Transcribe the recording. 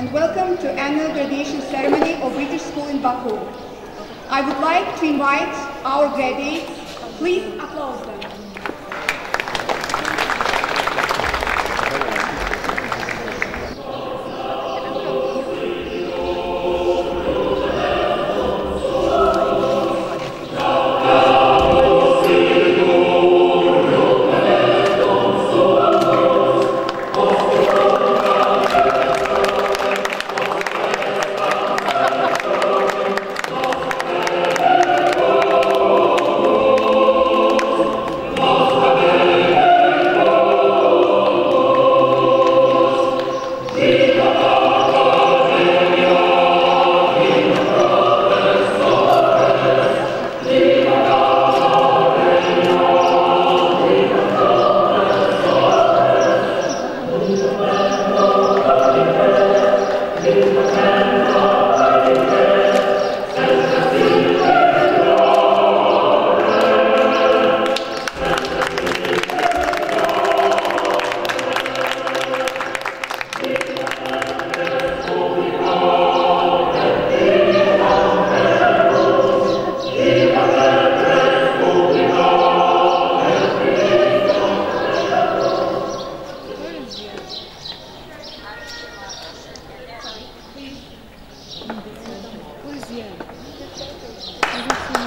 and welcome to annual graduation ceremony of British School in Baku. I would like to invite our graduates. Please applaud them. 12 anos.